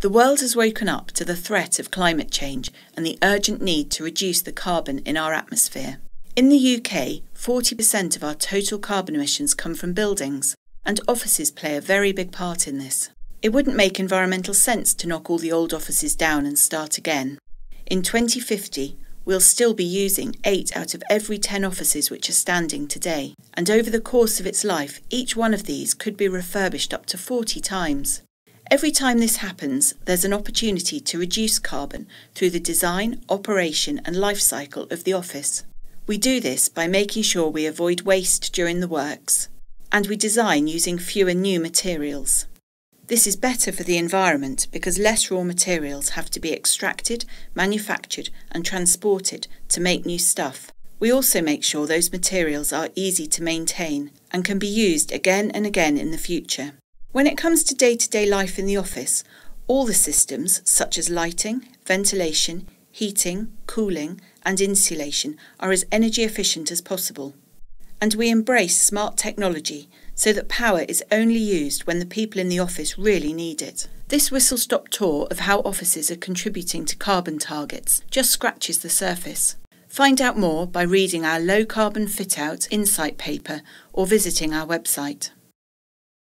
The world has woken up to the threat of climate change and the urgent need to reduce the carbon in our atmosphere. In the UK, 40% of our total carbon emissions come from buildings, and offices play a very big part in this. It wouldn't make environmental sense to knock all the old offices down and start again. In 2050, we'll still be using 8 out of every 10 offices which are standing today, and over the course of its life, each one of these could be refurbished up to 40 times. Every time this happens, there's an opportunity to reduce carbon through the design, operation, and life cycle of the office. We do this by making sure we avoid waste during the works, and we design using fewer new materials. This is better for the environment because less raw materials have to be extracted, manufactured, and transported to make new stuff. We also make sure those materials are easy to maintain and can be used again and again in the future. When it comes to day to day life in the office, all the systems, such as lighting, ventilation, heating, cooling, and insulation, are as energy efficient as possible. And we embrace smart technology so that power is only used when the people in the office really need it. This whistle stop tour of how offices are contributing to carbon targets just scratches the surface. Find out more by reading our low carbon fit out insight paper or visiting our website.